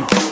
Boom!